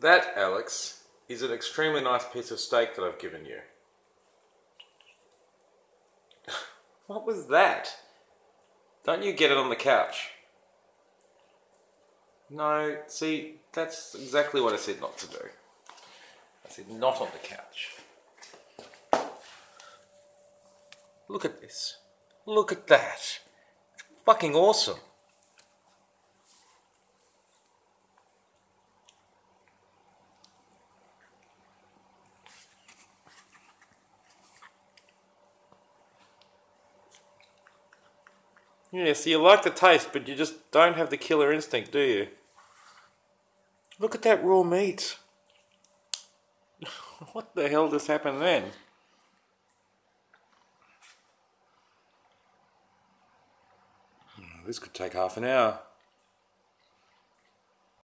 That, Alex, is an extremely nice piece of steak that I've given you. what was that? Don't you get it on the couch? No, see, that's exactly what I said not to do. I said not on the couch. Look at this. Look at that. It's fucking awesome. Yeah, so you like the taste, but you just don't have the killer instinct, do you? Look at that raw meat. what the hell just happened then? Hmm, this could take half an hour.